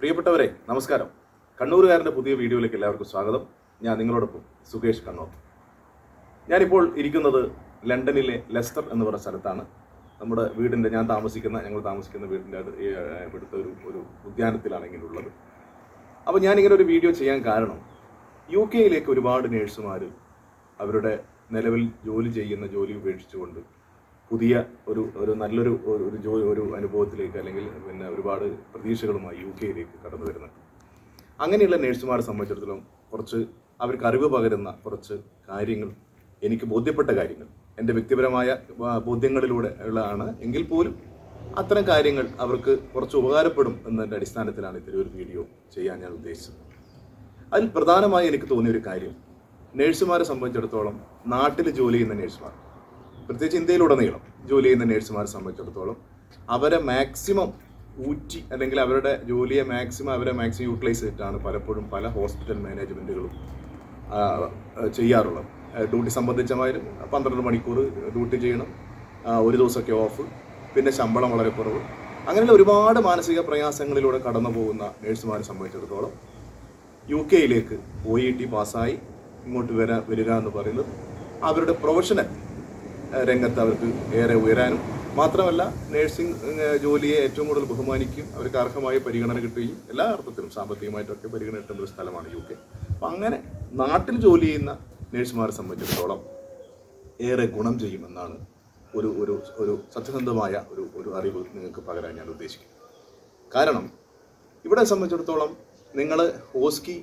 പ്രിയപ്പെട്ടവരെ നമസ്കാരം. കണ്ണൂരുകാരന്റെ പുതിയ വീഡിയോയിലേക്ക് എല്ലാവർക്കും സ്വാഗതം. ഞാൻ നിങ്ങളോടൊപ്പം സുകേഷ് കണ്ണൂർ ഞാനിപ്പോൾ ഇരിക്കുന്നത് ലണ്ടനിലെ ലെസ്റ്റർ എന്ന് പറഞ്ഞ സ്ഥലത്താണ്. നമ്മുടെ വീടിന്റെ ഞാൻ താമസിക്കുന്ന ഞങ്ങൾ താമസിക്കുന്ന വീടിന്റെ ഇവിടുത്തെ ഒരു ഒരു ഉദ്യാനത്തിലാണ് ഉള്ളത് അപ്പോൾ ഞാനിങ്ങനെ ഒരു വീഡിയോ ചെയ്യാൻ കാരണം യു കെയിലേക്ക് ഒരുപാട് നേഴ്സുമാർ അവരുടെ നിലവിൽ ജോലി ചെയ്യുന്ന ജോലി ഉപേക്ഷിച്ചുകൊണ്ട് പുതിയ ഒരു ഒരു നല്ലൊരു ഒരു- ജോലി ഒരു അനുഭവത്തിലേക്ക് അല്ലെങ്കിൽ പിന്നെ ഒരുപാട് പ്രതീക്ഷകളുമായി യു കെയിലേക്ക് കടന്നു വരുന്നുണ്ട് അങ്ങനെയുള്ള നേഴ്സുമാരെ സംബന്ധിച്ചിടത്തോളം കുറച്ച് അവർക്ക് അറിവ് പകരുന്ന കുറച്ച് കാര്യങ്ങൾ എനിക്ക് ബോധ്യപ്പെട്ട കാര്യങ്ങൾ എന്റെ വ്യക്തിപരമായ ബോധ്യങ്ങളിലൂടെ ഉള്ളതാണ് എങ്കിൽ പോലും അത്തരം കാര്യങ്ങൾ അവർക്ക് കുറച്ച് ഉപകാരപ്പെടും എന്നതിന്റെ അടിസ്ഥാനത്തിലാണ് ഇത്തരം ഒരു വീഡിയോ ചെയ്യാൻ ഞാൻ ഉദ്ദേശിച്ചത്. അതിൽ പ്രധാനമായി എനിക്ക് തോന്നിയ ഒരു കാര്യം നേഴ്സുമാരെ സംബന്ധിച്ചിടത്തോളം നാട്ടിൽ ജോലി ചെയ്യുന്ന നേഴ്സുമാർ പ്രത്യേകിച്ച് ഇന്ത്യയിലുടനീളം ജോലി ചെയ്യുന്ന നേഴ്സുമാരെ സംബന്ധിച്ചിടത്തോളം അവരെ മാക്സിമം ഊറ്റി അല്ലെങ്കിൽ അവരുടെ ജോലിയെ മാക്സിമം അവരെ മാക്സിമം യൂട്ടിലൈസ് ചെയ്തിട്ടാണ് പലപ്പോഴും പല ഹോസ്പിറ്റൽ മാനേജ്മെന്റുകളും ചെയ്യാറുള്ളത്. ഡ്യൂട്ടി സംബന്ധിച്ചമായാലും പന്ത്രണ്ട് മണിക്കൂർ ഡ്യൂട്ടി ചെയ്യണം. ഒരു ദിവസമൊക്കെ ഓഫ്. പിന്നെ ശമ്പളം വളരെ കുറവ്. അങ്ങനെയുള്ള ഒരുപാട് മാനസിക പ്രയാസങ്ങളിലൂടെ കടന്നു പോകുന്ന നേഴ്സുമാരെ സംബന്ധിച്ചിടത്തോളം യു കെയിലേക്ക് ഒ ഇ ടി പാസ്സായി ഇങ്ങോട്ട് വരാ വരിക എന്ന് പറയുന്നത് അവരുടെ പ്രൊഫഷണൽ രംഗത്ത് അവർക്ക് ഏറെ ഉയരാനും മാത്രമല്ല നഴ്സിംഗ് ജോലിയെ ഏറ്റവും കൂടുതൽ ബഹുമാനിക്കും അവർക്ക് അർഹമായ പരിഗണന കിട്ടുകയും എല്ലാ അർത്ഥത്തിലും സാമ്പത്തികമായിട്ടൊക്കെ പരിഗണന കിട്ടുന്ന ഒരു സ്ഥലമാണ് യു കെ. അപ്പം അങ്ങനെ നാട്ടിൽ ജോലി ചെയ്യുന്ന നേഴ്സുമാരെ സംബന്ധിച്ചിടത്തോളം ഏറെ ഗുണം ചെയ്യുമെന്നാണ് ഒരു ഒരു ഒരു സത്യസന്ധമായ ഒരു ഒരു അറിവ് നിങ്ങൾക്ക് പകരാൻ ഞാൻ ഉദ്ദേശിക്കുന്നത്. കാരണം ഇവിടെ സംബന്ധിച്ചിടത്തോളം നിങ്ങൾ ഹോസ്കി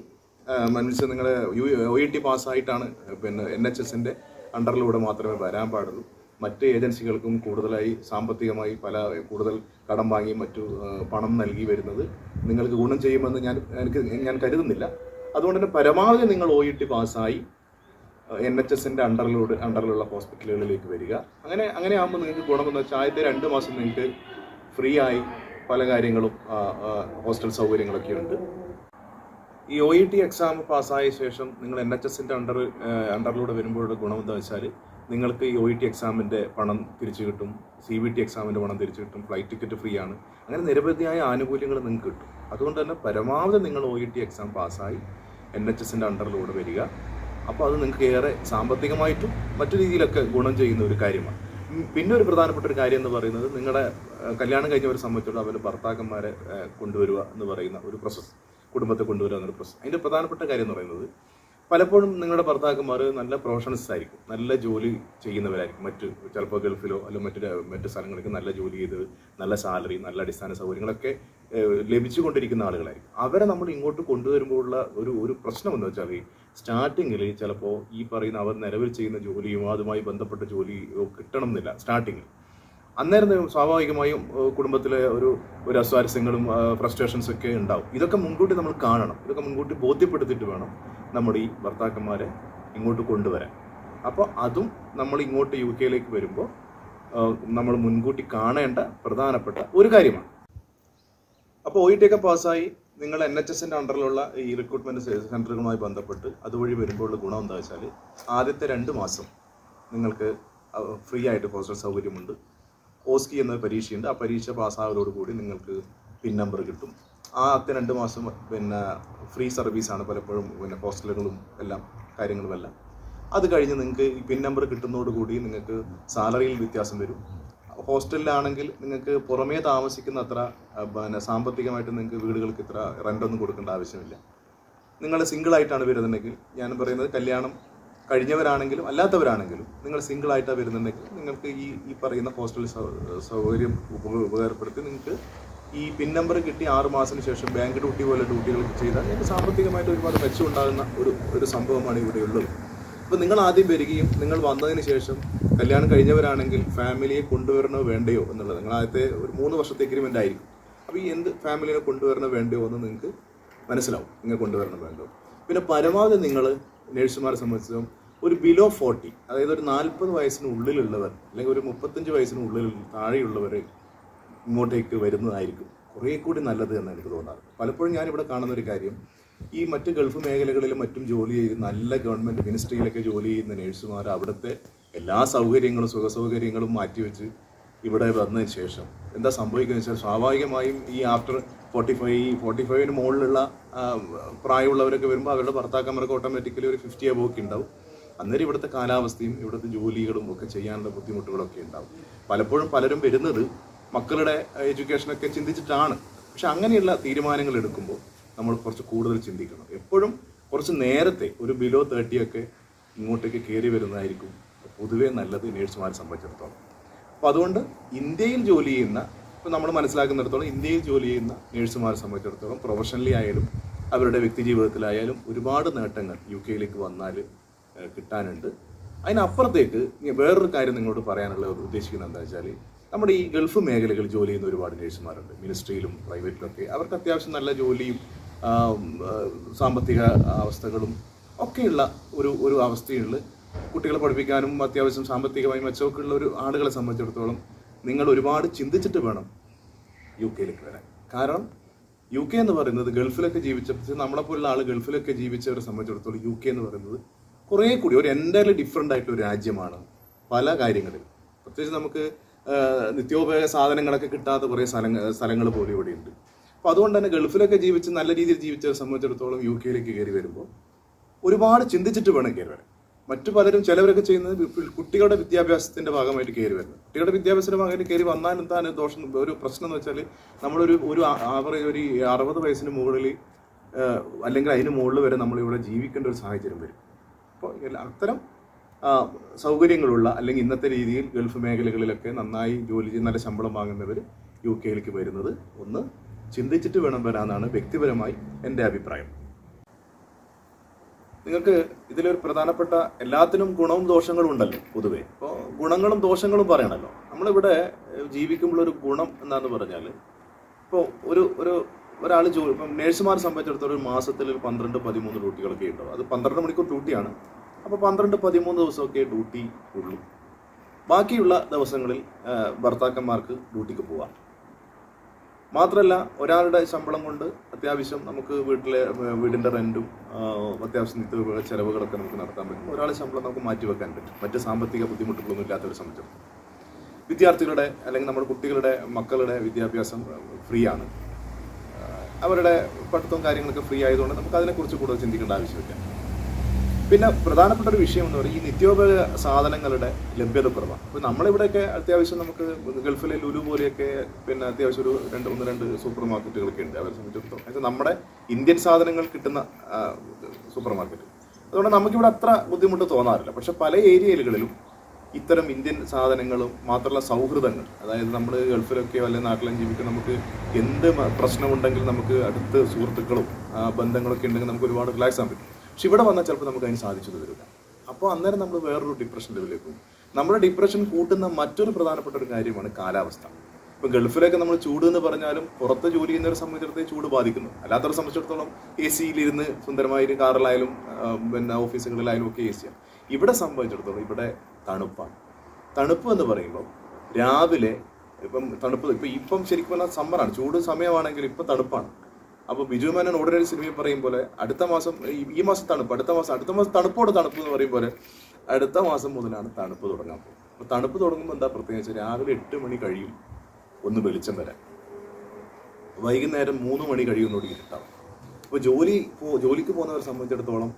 മനസ്സിൽ നിങ്ങൾ യു ഒ ഇ ടി പാസ്സായിട്ടാണ് പിന്നെ എൻ എച്ച് എസിന്റെ അണ്ടറിലൂടെ മാത്രമേ വരാൻ പാടുള്ളൂ. മറ്റ് ഏജൻസികൾക്കും കൂടുതലായി സാമ്പത്തികമായി പല കൂടുതൽ കടം വാങ്ങി മറ്റു പണം നൽകി വരുന്നത് നിങ്ങൾക്ക് ഗുണം ചെയ്യുമെന്ന് ഞാൻ എനിക്ക് ഞാൻ കരുതുന്നില്ല. അതുകൊണ്ട് തന്നെ പരമാവധി നിങ്ങൾ ഒ ഇ ടി പാസ്സായി എൻ എച്ച് എസിന്റെ അണ്ടറിലൂടെ അണ്ടറിലുള്ള ഹോസ്പിറ്റലുകളിലേക്ക് വരിക. അങ്ങനെ അങ്ങനെ ആകുമ്പോൾ നിങ്ങൾക്ക് ഗുണമെന്ന് വെച്ചാൽ ആദ്യത്തെ രണ്ട് മാസം നിങ്ങൾക്ക് ഫ്രീ ആയി പല കാര്യങ്ങളും ഹോസ്റ്റൽ സൗകര്യങ്ങളൊക്കെ ഉണ്ട്. ഈ ഒ ഇ ടി എക്സാം പാസ്സായ ശേഷം നിങ്ങൾ എൻ എച്ച് എസിന്റെ അണ്ടർ അണ്ടറിലൂടെ വരുമ്പോഴുള്ള ഗുണം വെച്ചാൽ നിങ്ങൾക്ക് ഈ ഒ ഇ ടി എക്സാമിന്റെ പണം തിരിച്ചു കിട്ടും സി ബി ടി എക്സാമിന്റെ പണം തിരിച്ചു കിട്ടും ഫ്ലൈറ്റ് ടിക്കറ്റ് ഫ്രീ ആണ്. അങ്ങനെ നിരവധിയായ ആനുകൂല്യങ്ങൾ നിങ്ങൾക്ക് കിട്ടും. അതുകൊണ്ട് തന്നെ പരമാവധി നിങ്ങൾ ഒ ഇ ടി എക്സാം പാസ്സായി എൻ എച്ച് എസിന്റെ അണ്ടറിലൂടെ വരിക. അപ്പോൾ അത് നിങ്ങൾക്ക് ഏറെ സാമ്പത്തികമായിട്ടും മറ്റു രീതിയിലൊക്കെ ഗുണം ചെയ്യുന്ന ഒരു കാര്യമാണ്. പിന്നെ ഒരു പ്രധാനപ്പെട്ട ഒരു കാര്യം എന്ന് പറയുന്നത് നിങ്ങളുടെ കല്യാണം കഴിഞ്ഞവരെ സംബന്ധിച്ചിടത്തോളം അവരുടെ ഭർത്താക്കന്മാരെ കൊണ്ടുവരിക എന്ന് പറയുന്ന ഒരു പ്രോസസ്സ് കുടുംബത്തെ കൊണ്ടുവരിക എന്നൊരു പ്രശ്നം. അതിന്റെ പ്രധാനപ്പെട്ട കാര്യം എന്ന് പറയുന്നത് പലപ്പോഴും നിങ്ങളുടെ ഭർത്താക്കന്മാർ നല്ല പ്രൊഫഷണൽസ് ആയിരിക്കും. നല്ല ജോലി ചെയ്യുന്നവരായിരിക്കും. മറ്റ് ചിലപ്പോൾ ഗൾഫിലോ അല്ലെങ്കിൽ മറ്റു മറ്റു സ്ഥലങ്ങളിലേക്ക് നല്ല ജോലി ചെയ്ത് നല്ല സാലറി നല്ല അടിസ്ഥാന സൗകര്യങ്ങളൊക്കെ ലഭിച്ചുകൊണ്ടിരിക്കുന്ന ആളുകളായിരിക്കും. അവരെ നമ്മൾ ഇങ്ങോട്ട് കൊണ്ടുവരുമ്പോഴുള്ള ഒരു ഒരു പ്രശ്നം എന്ന് വെച്ചാൽ സ്റ്റാർട്ടിങ്ങിൽ ചിലപ്പോൾ ഈ പറയുന്ന അവർ നിലവിൽ ചെയ്യുന്ന ജോലിയും അതുമായി ബന്ധപ്പെട്ട ജോലിയോ കിട്ടണം എന്നില്ല. സ്റ്റാർട്ടിങ്ങിൽ അന്നേരം സ്വാഭാവികമായും കുടുംബത്തിലെ ഒരു ഒരു അസ്വാരസ്യങ്ങളും ഫ്രസ്ട്രേഷൻസ് ഒക്കെ ഉണ്ടാവും. ഇതൊക്കെ മുൻകൂട്ടി നമ്മൾ കാണണം. ഇതൊക്കെ മുൻകൂട്ടി ബോധ്യപ്പെടുത്തിയിട്ട് വേണം നമ്മുടെ ഈ ഭർത്താക്കന്മാരെ ഇങ്ങോട്ട് കൊണ്ടുവരാൻ. അപ്പോൾ അതും നമ്മൾ ഇങ്ങോട്ട് യു കെയിലേക്ക് വരുമ്പോൾ നമ്മൾ മുൻകൂട്ടി കാണേണ്ട പ്രധാനപ്പെട്ട ഒരു കാര്യമാണ്. അപ്പോൾ ഒ ടി ഒക്കെ പാസ്സായി നിങ്ങൾ എൻ എച്ച് എസിന്റെ അണ്ടറിലുള്ള ഈ റിക്രൂട്ട്മെന്റ് സെന്ററുകളുമായി ബന്ധപ്പെട്ട് അതുവഴി വരുമ്പോഴുള്ള ഗുണം എന്താ വെച്ചാൽ ആദ്യത്തെ രണ്ട് മാസം നിങ്ങൾക്ക് ഫ്രീ ആയിട്ട് ഹോസ്റ്റൽ സൗകര്യമുണ്ട്. ഓസ്കി എന്ന പരീക്ഷയുണ്ട്. ആ പരീക്ഷ പാസ്സാവതോടുകൂടി നിങ്ങൾക്ക് പിൻ നമ്പർ കിട്ടും. ആ ആദ്യത്തെ രണ്ട് മാസം പിന്നെ ഫ്രീ സർവീസാണ് പലപ്പോഴും പിന്നെ ഹോസ്റ്റലുകളും എല്ലാം കാര്യങ്ങളുമെല്ലാം അത് കഴിഞ്ഞ് നിങ്ങൾക്ക് ഈ പിൻ നമ്പർ കിട്ടുന്നതോടുകൂടി നിങ്ങൾക്ക് സാലറിയിൽ വ്യത്യാസം വരും. ഹോസ്റ്റലിലാണെങ്കിൽ നിങ്ങൾക്ക് പുറമേ താമസിക്കുന്ന അത്ര പിന്നെ സാമ്പത്തികമായിട്ട് നിങ്ങൾക്ക് വീടുകൾക്ക് ഇത്ര റെന്റൊന്നും കൊടുക്കേണ്ട ആവശ്യമില്ല. നിങ്ങൾ സിംഗിൾ ആയിട്ടാണ് വരുന്നുണ്ടെങ്കിൽ ഞാൻ പറയുന്നത് കല്യാണം കഴിഞ്ഞവരാണെങ്കിലും അല്ലാത്തവരാണെങ്കിലും നിങ്ങൾ സിംഗിൾ ആയിട്ടാണ് വരുന്നുണ്ടെങ്കിൽ നിങ്ങൾക്ക് ഈ ഈ പറയുന്ന ഹോസ്റ്റൽ സൗകര്യം ഉപ- ഉപകാരപ്പെടുത്തി നിങ്ങൾക്ക് ഈ പിൻ നമ്പർ കിട്ടി ആറ് മാസത്തിന് ശേഷം ബാങ്ക് ഡ്യൂട്ടി പോലെ ഡ്യൂട്ടികൾ ചെയ്താൽ നിങ്ങൾക്ക് സാമ്പത്തികമായിട്ട് ഒരുപാട് മെച്ചമുണ്ടാകുന്ന ഒരു ഒരു സംഭവമാണ് ഇവിടെ ഉള്ളത്. അപ്പോൾ നിങ്ങൾ ആദ്യം വരികയും നിങ്ങൾ വന്നതിന് ശേഷം കല്യാണം കഴിഞ്ഞവരാണെങ്കിൽ ഫാമിലിയെ കൊണ്ടുവരണോ വേണ്ടയോ എന്നുള്ളത് നിങ്ങൾ ആദ്യത്തെ ഒരു മൂന്ന് വർഷത്തെ എഗ്രിമെന്റ് ആയിരിക്കും അപ്പോൾ ഈ എന്ത് ഫാമിലിയെ കൊണ്ടുവരണോ വേണ്ടയോ എന്ന് നിങ്ങൾക്ക് മനസ്സിലാവും. നിങ്ങൾ കൊണ്ടുവരണം വേണ്ടോ പിന്നെ പരമാവധി നിങ്ങൾ നേഴ്സുമാരെ സംബന്ധിച്ചും ഒരു ബിലോ ഫോർട്ടി അതായത് ഒരു നാൽപ്പത് വയസ്സിന് ഉള്ളിലുള്ളവർ അല്ലെങ്കിൽ ഒരു മുപ്പത്തഞ്ച് വയസ്സിന് ഉള്ളിൽ താഴെയുള്ളവർ ഇങ്ങോട്ടേക്ക് വരുന്നതായിരിക്കും. കുറേ കൂടി നല്ലത് എന്ന് എനിക്ക് തോന്നാറ് പലപ്പോഴും ഞാനിവിടെ കാണുന്ന ഒരു കാര്യം ഈ മറ്റ് ഗൾഫ് മേഖലകളിലും മറ്റും ജോലി ചെയ്ത് നല്ല ഗവൺമെന്റ് മിനിസ്ട്രിയിലൊക്കെ ജോലി ചെയ്യുന്ന നേഴ്സുമാർ അവിടുത്തെ എല്ലാ സൗകര്യങ്ങളും സുഖ സൗകര്യങ്ങളും മാറ്റിവെച്ച് ഇവിടെ വന്നതിന് ശേഷം എന്താ സംഭവിക്കുന്നത് വെച്ചാൽ സ്വാഭാവികമായും ഈ ആഫ്റ്റർ ഫോർട്ടി ഫൈവ് ഫോർട്ടി ഫൈവിന് മുകളിലുള്ള പ്രായമുള്ളവരൊക്കെ വരുമ്പോൾ അവരുടെ ഭർത്താക്കന്മാർക്ക് ഓട്ടോമാറ്റിക്കലി ഒരു ഫിഫ്റ്റി അബോക്ക് ഉണ്ടാവും. അന്നേരം ഇവിടുത്തെ കാലാവസ്ഥയും ഇവിടുത്തെ ജോലികളും ഒക്കെ ചെയ്യാനുള്ള ബുദ്ധിമുട്ടുകളൊക്കെ ഉണ്ടാവും. പലപ്പോഴും പലരും വരുന്നത് മക്കളുടെ എഡ്യൂക്കേഷനൊക്കെ ചിന്തിച്ചിട്ടാണ്. പക്ഷെ അങ്ങനെയുള്ള തീരുമാനങ്ങൾ എടുക്കുമ്പോൾ നമ്മൾ കുറച്ച് കൂടുതൽ ചിന്തിക്കണം. എപ്പോഴും കുറച്ച് നേരത്തെ ഒരു ബിലോ തേർട്ടി ഒക്കെ ഇങ്ങോട്ടേക്ക് കയറി വരുന്നതായിരിക്കും പൊതുവേ നല്ലത് നേഴ്സുമാരെ സംബന്ധിച്ചിടത്തോളം. അപ്പോൾ അതുകൊണ്ട് ഇന്ത്യയിൽ ജോലി ചെയ്യുന്ന ഇപ്പോൾ നമ്മൾ മനസ്സിലാക്കുന്നിടത്തോളം ഇന്ത്യയിൽ ജോലി ചെയ്യുന്ന നേഴ്സുമാരെ സംബന്ധിച്ചിടത്തോളം പ്രൊഫഷണലി ആയാലും അവരുടെ വ്യക്തി ജീവിതത്തിലായാലും ഒരുപാട് നേട്ടങ്ങൾ യു കെയിലേക്ക് വന്നാൽ കിട്ടാനുണ്ട്. അതിനപ്പുറത്തേക്ക് വേറൊരു കാര്യം നിങ്ങളോട് പറയാനുള്ള ഉദ്ദേശിക്കുന്നത് എന്താ വെച്ചാൽ നമ്മുടെ ഈ ഗൾഫ് മേഖലകളിൽ ജോലി ചെയ്യുന്ന ഒരുപാട് നേഴ്സുമാരുണ്ട്. മിനിസ്ട്രിയിലും പ്രൈവറ്റിലൊക്കെ അവർക്ക് അത്യാവശ്യം നല്ല ജോലിയും സാമ്പത്തിക അവസ്ഥകളും ഒക്കെയുള്ള ഒരു ഒരു അവസ്ഥയുള്ള കുട്ടികളെ പഠിപ്പിക്കാനും അത്യാവശ്യം സാമ്പത്തികമായി മെച്ചമൊക്കെ ഉള്ള ഒരു ആളുകളെ സംബന്ധിച്ചിടത്തോളം നിങ്ങൾ ഒരുപാട് ചിന്തിച്ചിട്ട് വേണം യു കെയിലേക്ക് വരാൻ. കാരണം യു കെ എന്ന് പറയുന്നത് ഗൾഫിലൊക്കെ ജീവിച്ച നമ്മളെപ്പോലുള്ള ആൾ ഗൾഫിലൊക്കെ ജീവിച്ചവരെ സംബന്ധിച്ചിടത്തോളം യു കെ എന്ന് പറയുന്നത് കുറേ കൂടി ഒരു എന്റയർലി ഡിഫറെന്റ് ആയിട്ടുള്ള രാജ്യമാണ് പല കാര്യങ്ങളിൽ. പ്രത്യേകിച്ച് നമുക്ക് നിത്യോപയോഗ സാധനങ്ങളൊക്കെ കിട്ടാത്ത കുറേ സ്ഥലങ്ങൾ സ്ഥലങ്ങൾ പോലും ഇവിടെയുണ്ട് അപ്പോൾ അതുകൊണ്ട് തന്നെ ഗൾഫിലൊക്കെ ജീവിച്ച് നല്ല രീതിയിൽ ജീവിച്ചവരെ സംബന്ധിച്ചിടത്തോളം യു കെയിലേക്ക് കയറി വരുമ്പോൾ ഒരുപാട് ചിന്തിച്ചിട്ട് വേണം കയറി വരാൻ. മറ്റു പലരും ചിലവരൊക്കെ ചെയ്യുന്നത് കുട്ടികളുടെ വിദ്യാഭ്യാസത്തിന്റെ ഭാഗമായിട്ട് കയറി വരുന്നത് കുട്ടികളുടെ വിദ്യാഭ്യാസത്തിന്റെ ഭാഗമായിട്ട് കയറി വന്നാൽ എന്താണ് ദോഷം? ഒരു പ്രശ്നം എന്ന് വെച്ചാൽ നമ്മളൊരു ഒരു ആവറേജ് ഒരു അറുപത് വയസ്സിന് മുകളിൽ അല്ലെങ്കിൽ അതിന് മുകളിൽ വരെ നമ്മളിവിടെ ജീവിക്കേണ്ട ഒരു സാഹചര്യം വരും. അപ്പോൾ അത്തരം സൗകര്യങ്ങളുള്ള അല്ലെങ്കിൽ ഇന്നത്തെ രീതിയിൽ ഗൾഫ് മേഖലകളിലൊക്കെ നന്നായി ജോലി ചെയ്ത് നല്ല ശമ്പളം വാങ്ങുന്നവർ യു കെയിലേക്ക് വരുന്നത് ഒന്ന് ചിന്തിച്ചിട്ട് വേണം വരാനാണ് വ്യക്തിപരമായി എന്റെ അഭിപ്രായം. നിങ്ങൾക്ക് ഇതിലൊരു പ്രധാനപ്പെട്ട എല്ലാത്തിനും ഗുണവും ദോഷങ്ങളും ഉണ്ടല്ലോ പൊതുവേ. അപ്പോൾ ഗുണങ്ങളും ദോഷങ്ങളും പറയണല്ലോ. നമ്മളിവിടെ ജീവിക്കുമ്പോൾ ഒരു ഗുണം എന്താന്ന് പറഞ്ഞാൽ ഇപ്പോൾ ഒരു ഒരു ഒരാൾ ജോലി ഇപ്പം നേഴ്സുമാരെ സംബന്ധിച്ചിടത്തോളം ഒരു മാസത്തിൽ ഒരു പന്ത്രണ്ട് പതിമൂന്ന് ഡ്യൂട്ടികളൊക്കെ ഉണ്ടാവും. അത് പന്ത്രണ്ട് മണിക്കൂർ ഡ്യൂട്ടിയാണ്. അപ്പോൾ പന്ത്രണ്ട് പതിമൂന്ന് ദിവസമൊക്കെ ഡ്യൂട്ടി ഉള്ളൂ. ബാക്കിയുള്ള ദിവസങ്ങളിൽ ഭർത്താക്കന്മാർക്ക് ഡ്യൂട്ടിക്ക് പോവാം. മാത്രമല്ല ഒരാളുടെ ശമ്പളം കൊണ്ട് അത്യാവശ്യം നമുക്ക് വീട്ടിലെ വീടിന്റെ ആഹ്, അത്യാവശ്യം നിത്യ ചെലവുകളൊക്കെ നമുക്ക് നടത്താൻ പറ്റും. ഒരാളെ ശമ്പളം നമുക്ക് മാറ്റി വെക്കാൻ പറ്റും. മറ്റ് സാമ്പത്തിക ബുദ്ധിമുട്ടുകളൊന്നും ഇല്ലാത്തവരെ സംബന്ധിച്ചിടത്തോളം വിദ്യാർത്ഥികളുടെ അല്ലെങ്കിൽ നമ്മുടെ കുട്ടികളുടെ മക്കളുടെ വിദ്യാഭ്യാസം ഫ്രീ ആണ് അവരുടെ പഠിത്തവും കാര്യങ്ങളൊക്കെ ഫ്രീ ആയതുകൊണ്ട് നമുക്ക് അതിനെക്കുറിച്ച് കൂടുതൽ ചിന്തിക്കേണ്ട ആവശ്യമില്ല. പിന്നെ പ്രധാനപ്പെട്ട ഒരു വിഷയം എന്ന് പറയുന്നത് ഈ നിത്യോപയോഗ സാധനങ്ങളുടെ ലഭ്യത കുറവാണ്. അപ്പോൾ നമ്മളിവിടെയൊക്കെ അത്യാവശ്യം നമുക്ക് ഗൾഫിലെ ലുലു പോലെയൊക്കെ പിന്നെ അത്യാവശ്യം ഒരു രണ്ട് ഒന്ന് രണ്ട് സൂപ്പർ മാർക്കറ്റുകളൊക്കെ ഉണ്ട്. അവരെ സംബന്ധിച്ചിടത്തോളം. അതായത് നമ്മുടെ ഇന്ത്യൻ സാധനങ്ങൾ കിട്ടുന്ന സൂപ്പർ മാർക്കറ്റ് അതുകൊണ്ട് നമുക്കിവിടെ അത്ര ബുദ്ധിമുട്ട് തോന്നാറില്ല. പക്ഷെ പല ഏരിയകളിലും ഇത്തരം ഇന്ത്യൻ സാധനങ്ങളും മാത്രമല്ല സൗഹൃദങ്ങൾ അതായത് നമ്മൾ ഗൾഫിലൊക്കെ അല്ലെങ്കിൽ നാട്ടിലും ജീവിക്കാൻ നമുക്ക് എന്ത് പ്രശ്നമുണ്ടെങ്കിലും നമുക്ക് അടുത്ത് സുഹൃത്തുക്കളും ബന്ധങ്ങളൊക്കെ ഉണ്ടെങ്കിൽ നമുക്ക് ഒരുപാട് റിലാക്സ് ആകാൻ പറ്റും. പക്ഷെ ഇവിടെ വന്നാൽ ചിലപ്പോൾ നമുക്ക് അതിന് സാധിച്ചു വരില്ല. അപ്പോൾ അന്നേരം നമ്മൾ വേറൊരു ഡിപ്രഷൻ ലെവലിലേക്ക് പോകും. നമ്മുടെ ഡിപ്രഷൻ കൂട്ടുന്ന മറ്റൊരു പ്രധാനപ്പെട്ട ഒരു കാര്യമാണ് കാലാവസ്ഥ. ഇപ്പം ഗൾഫിലൊക്കെ നമ്മൾ ചൂട് എന്ന് പറഞ്ഞാലും പുറത്ത് ജോലി ചെയ്യുന്നവരെ സംബന്ധിച്ചിടത്തോളം ചൂട് ബാധിക്കുന്നു. അല്ലാത്തവരെ സംബന്ധിച്ചിടത്തോളം എ സിയിലിരുന്ന് സുന്ദരമായി കാറിലായാലും പിന്നെ ഓഫീസുകളിലായാലും ഒക്കെ എ സിയാണ് ഇവിടെ സംബന്ധിച്ചിടത്തോളം ഇവിടെ തണുപ്പാണ്. തണുപ്പ് എന്ന് പറയുമ്പോൾ രാവിലെ ഇപ്പം തണുപ്പ് ഇപ്പം ഇപ്പം ശരിക്കും പറഞ്ഞാൽ സമ്മറാണ് ചൂട് സമയമാണെങ്കിൽ ഇപ്പം തണുപ്പാണ്. അപ്പോൾ ബിജു മേനൻ ഓർഡിനറി സിനിമയിൽ പറയും പോലെ അടുത്ത മാസം ഈ- മാസം തണുപ്പ് അടുത്ത മാസം അടുത്ത മാസം തണുപ്പോട് തണുപ്പ് എന്ന് പറയും പോലെ അടുത്ത മാസം മുതലാണ് തണുപ്പ് തുടങ്ങാൻ പോകും അപ്പോൾ തണുപ്പ് തുടങ്ങുമ്പോൾ എന്താ പ്രത്യേകിച്ച് രാവിലെ എട്ട് മണി കഴിയും ഒന്ന് വെളിച്ചം വരാൻ. വൈകുന്നേരം മൂന്ന് മണി കഴിയുന്നോട് ഇരുട്ടാവും. അപ്പോൾ ജോലി പോ ജോലിക്ക് പോകുന്നവരെ സംബന്ധിച്ചിടത്തോളം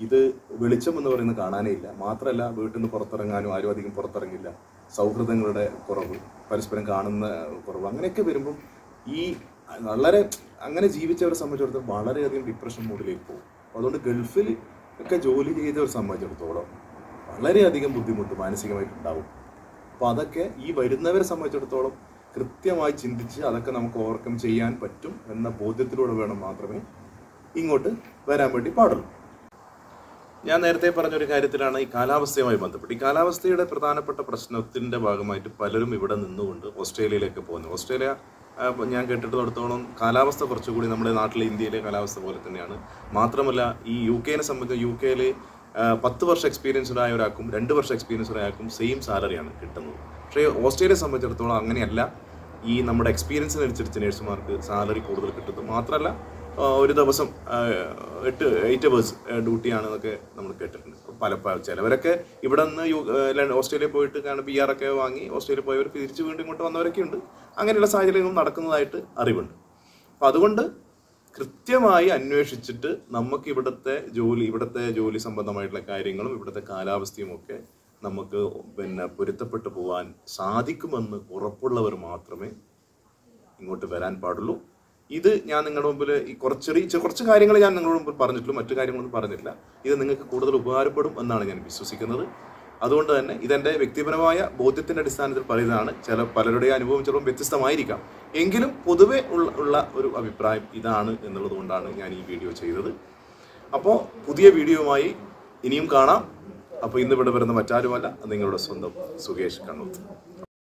ഇത് വെളിച്ചം എന്ന് പറയുന്നത് കാണാനേ ഇല്ല. മാത്രമല്ല വീട്ടിൽ നിന്ന് പുറത്തിറങ്ങാനും ആരും അധികം പുറത്തിറങ്ങില്ല. സൗഹൃദങ്ങളുടെ കുറവ് പരസ്പരം കാണുന്ന കുറവ് അങ്ങനെയൊക്കെ വരുമ്പം ഈ വളരെ അങ്ങനെ ജീവിച്ചവരെ സംബന്ധിച്ചിടത്തോളം വളരെയധികം ഡിപ്രഷൻ മൂഡിലേക്ക് പോകും. അതുകൊണ്ട് ഗൾഫിൽ ഒക്കെ ജോലി ചെയ്തവരെ സംബന്ധിച്ചിടത്തോളം വളരെയധികം ബുദ്ധിമുട്ട് മാനസികമായിട്ട് മാനസികമായിട്ടുണ്ടാവും അപ്പോൾ അതൊക്കെ ഈ വരുന്നവരെ സംബന്ധിച്ചിടത്തോളം കൃത്യമായി ചിന്തിച്ച് അതൊക്കെ നമുക്ക് ഓവർകം ചെയ്യാൻ പറ്റും എന്ന ബോധ്യത്തിലൂടെ വേണം മാത്രമേ ഇങ്ങോട്ട് വരാൻ വേണ്ടി പാടുള്ളൂ. ഞാൻ നേരത്തെ പറഞ്ഞൊരു കാര്യത്തിലാണ് ഈ കാലാവസ്ഥയുമായി ബന്ധപ്പെട്ട്. ഈ കാലാവസ്ഥയുടെ പ്രധാനപ്പെട്ട പ്രശ്നത്തിന്റെ ഭാഗമായിട്ട് പലരും ഇവിടെ നിന്നുകൊണ്ട് ഓസ്ട്രേലിയയിലേക്ക് പോകുന്നു. ഓസ്ട്രേലിയ ഞാൻ കേട്ടിടത്തോളം കാലാവസ്ഥ കുറച്ചുകൂടി നമ്മുടെ നാട്ടിലെ ഇന്ത്യയിലെ കാലാവസ്ഥ പോലെ തന്നെയാണ്. മാത്രമല്ല ഈ യു കെനെ സംബന്ധിച്ച് യു കെയിലെ പത്ത് വർഷം എക്സ്പീരിയൻസ്ഡ് ആയ ഒരാൾക്കും രണ്ട് വർഷം എക്സ്പീരിയൻസ്ഡ് ആയാൾക്കും സെയിം സാലറിയാണ് കിട്ടുന്നത്. പക്ഷേ ഓസ്ട്രേലിയയെ സംബന്ധിച്ചിടത്തോളം അങ്ങനെയല്ല. ഈ നമ്മുടെ എക്സ്പീരിയൻസിനനുസരിച്ച് നേഴ്സുമാർക്ക് സാലറി കൂടുതൽ കിട്ടുന്നു മാത്രമല്ല ഒരു ദിവസം എട്ട് എയ്റ്റ് അവേഴ്സ് ഡ്യൂട്ടിയാണെന്നൊക്കെ നമ്മൾ കേട്ടിട്ടുണ്ട്. പല ചിലവരൊക്കെ ഇവിടെ നിന്ന് യു ഓസ്ട്രേലിയ പോയിട്ട് കാരണം പി ആർ ഒക്കെ വാങ്ങി ഓസ്ട്രേലിയ പോയവർ തിരിച്ച് വീണ്ടും ഇങ്ങോട്ട് വന്നവരൊക്കെ ഉണ്ട്. അങ്ങനെയുള്ള സാഹചര്യങ്ങളും നടക്കുന്നതായിട്ട് അറിവുണ്ട്. അപ്പം അതുകൊണ്ട് കൃത്യമായി അന്വേഷിച്ചിട്ട് നമുക്ക് ഇവിടുത്തെ ജോലി ഇവിടുത്തെ ജോലി സംബന്ധമായിട്ടുള്ള കാര്യങ്ങളും ഇവിടുത്തെ കാലാവസ്ഥയും ഒക്കെ നമുക്ക് പിന്നെ പൊരുത്തപ്പെട്ടു പോകാൻ സാധിക്കുമെന്ന് ഉറപ്പുള്ളവർ മാത്രമേ ഇങ്ങോട്ട് വരാൻ പാടുള്ളൂ. ഇത് ഞാൻ നിങ്ങളുടെ മുമ്പിൽ ഈ കുറച്ച് കുറച്ച് കാര്യങ്ങൾ ഞാൻ നിങ്ങളുടെ മുമ്പിൽ പറഞ്ഞിട്ടുള്ളൂ മറ്റു കാര്യങ്ങളൊന്നും പറഞ്ഞിട്ടില്ല. ഇത് നിങ്ങൾക്ക് കൂടുതൽ ഉപകാരപ്പെടും എന്നാണ് ഞാൻ വിശ്വസിക്കുന്നത്. അതുകൊണ്ട് തന്നെ ഇതെന്റെ വ്യക്തിപരമായ ബോധ്യത്തിന്റെ അടിസ്ഥാനത്തിൽ പറയുന്നതാണ്. ചില പലരുടെയും അനുഭവം ചിലപ്പോൾ വ്യത്യസ്തമായിരിക്കാം. എങ്കിലും പൊതുവെ ഉള്ള ഉള്ള ഒരു അഭിപ്രായം ഇതാണ് എന്നുള്ളത് കൊണ്ടാണ് ഞാൻ ഈ വീഡിയോ ചെയ്തത്. അപ്പോൾ പുതിയ വീഡിയോയുമായി ഇനിയും കാണാം. അപ്പോൾ ഇന്ന് ഇവിടെ വരുന്ന മറ്റാരുമല്ല നിങ്ങളുടെ സ്വന്തം സുകേഷ് കണ്ണൂത്ത്.